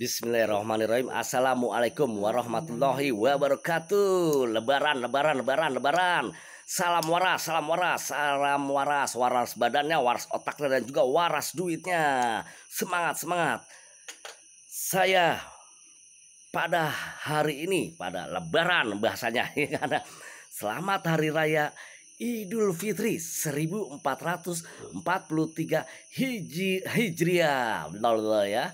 Bismillahirrahmanirrahim. Assalamualaikum warahmatullahi wabarakatuh. Lebaran, lebaran, lebaran, lebaran. Salam waras, salam waras, salam waras Waras badannya, waras otaknya dan juga waras duitnya. Semangat, semangat. Saya pada hari ini, pada lebaran bahasanya Selamat Hari Raya Idul Fitri 1443 Hiji, Hijriah Benar ya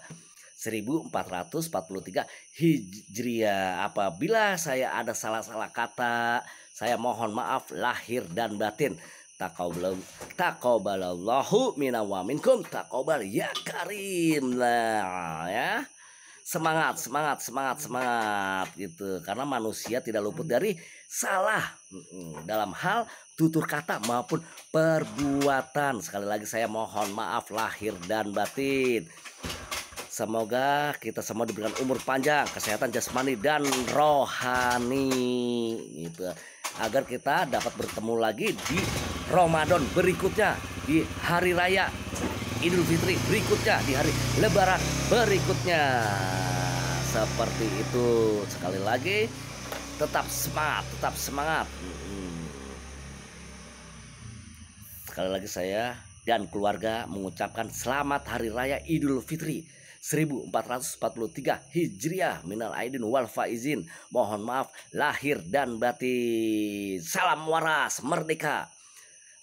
1443 Hijriah. Apabila saya ada salah-salah kata, saya mohon maaf lahir dan batin. Taqabbalallahu minna wa minkum taqabbal ya karim. Nah, ya. Semangat, semangat, semangat, semangat gitu. Karena manusia tidak luput dari salah dalam hal tutur kata maupun perbuatan. Sekali lagi saya mohon maaf lahir dan batin. Semoga kita semua diberikan umur panjang, kesehatan jasmani dan rohani gitu. Agar kita dapat bertemu lagi di Ramadan berikutnya, di hari raya Idul Fitri berikutnya, di hari lebaran berikutnya. Seperti itu. Sekali lagi tetap semangat, tetap semangat. Sekali lagi saya dan keluarga mengucapkan selamat hari raya Idul Fitri 1443 Hijriah minal aidin wal faizin. Mohon maaf lahir dan batin. Salam waras merdeka.